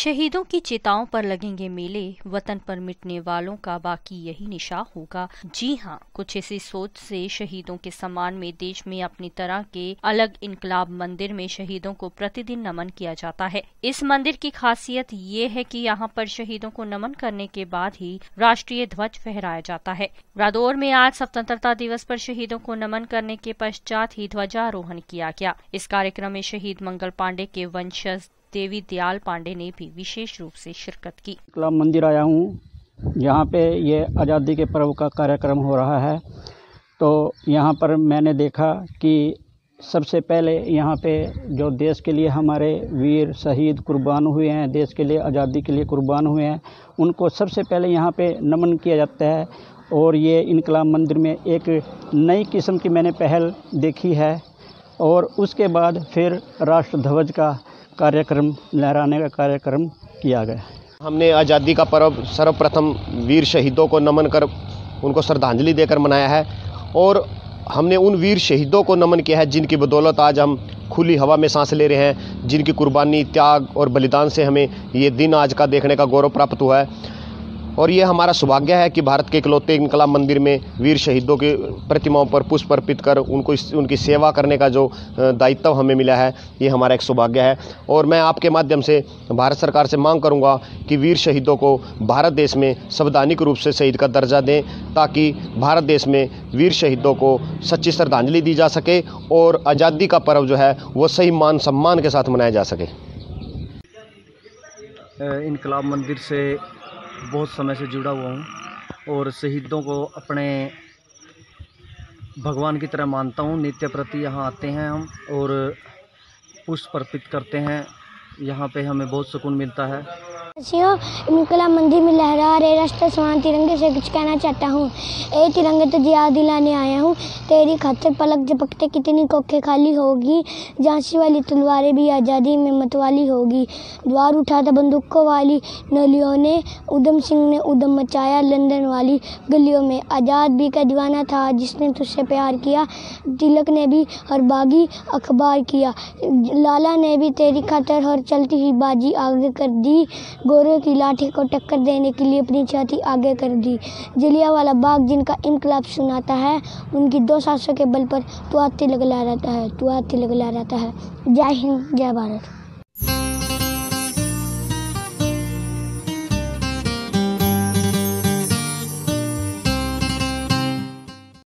शहीदों की चिताओं पर लगेंगे मेले, वतन पर मिटने वालों का बाकी यही निशा होगा। जी हाँ कुछ इसी सोच से शहीदों के सम्मान में देश में अपनी तरह के अलग इनकलाब मंदिर में शहीदों को प्रतिदिन नमन किया जाता है। इस मंदिर की खासियत ये है कि यहाँ पर शहीदों को नमन करने के बाद ही राष्ट्रीय ध्वज फहराया जाता है। रादौर में आज स्वतंत्रता दिवस पर शहीदों को नमन करने के पश्चात ही ध्वजारोहण किया गया। इस कार्यक्रम में शहीद मंगल पांडे के वंशज देवी दयाल पांडे ने भी विशेष रूप से शिरकत की। कला मंदिर आया हूँ। यहाँ पे ये आज़ादी के पर्व का कार्यक्रम हो रहा है। तो यहाँ पर मैंने देखा कि सबसे पहले यहाँ पे जो देश के लिए हमारे वीर शहीद कुर्बान हुए हैं, देश के लिए आज़ादी के लिए कुर्बान हुए हैं, उनको सबसे पहले यहाँ पे नमन किया जाता है। और ये इनकलाब मंदिर में एक नई किस्म की मैंने पहल देखी है। और उसके बाद फिर राष्ट्र ध्वज का कार्यक्रम, लहराने का कार्यक्रम किया गया। हमने आज़ादी का पर्व सर्वप्रथम वीर शहीदों को नमन कर उनको श्रद्धांजलि देकर मनाया है और हमने उन वीर शहीदों को नमन किया है जिनकी बदौलत आज हम खुली हवा में सांस ले रहे हैं, जिनकी कुर्बानी, त्याग और बलिदान से हमें ये दिन आज का देखने का गौरव प्राप्त हुआ है। और ये हमारा सौभाग्य है कि भारत के इकलौते इनकलाब मंदिर में वीर शहीदों की प्रतिमाओं पर पुष्प अर्पित कर उनको उनकी सेवा करने का जो दायित्व हमें मिला है, ये हमारा एक सौभाग्य है। और मैं आपके माध्यम से, भारत सरकार से मांग करूँगा कि वीर शहीदों को भारत देश में संवैधानिक रूप से शहीद का दर्जा दें, ताकि भारत देश में वीर शहीदों को सच्ची श्रद्धांजलि दी जा सके और आज़ादी का पर्व जो है, वो सही मान सम्मान के साथ मनाया जा सके। इनकलाब मंदिर से बहुत समय से जुड़ा हुआ हूँ और शहीदों को अपने भगवान की तरह मानता हूँ। नित्य प्रति यहाँ आते हैं हम और पुष्प अर्पित करते हैं। यहाँ पे हमें बहुत सुकून मिलता है। इनकला मंदिर में लहरा रहे राष्ट्र समान तिरंगे से कुछ कहना चाहता हूँ। ए तिरंगे तो जिया दिलाने आया हूँ। तेरी खातर पलक झपकते कितनी कोखे खाली होगी। झांसी वाली तलवारें भी आज़ादी में मतवाली होगी। द्वार उठा था बंदूकों वाली नलियों ने। उधम सिंह ने उधम मचाया लंदन वाली गलियों में। आज़ाद भी का दीवाना था, जिसने तुझसे प्यार किया। तिलक ने भी हर बागी अखबार किया। लाला ने भी तेरी खातर हर चलती हुई बाजी आगे कर दी। गोरे की लाठी को टक्कर देने के लिए अपनी छाती आगे कर दी। जलिया वाला बाग, जिनका इनकलाब सुनाता है, उनकी दो सासों के बल पर तुआती लगला रहता है, तुआती लगला रहता है। जय हिंद, जय भारत।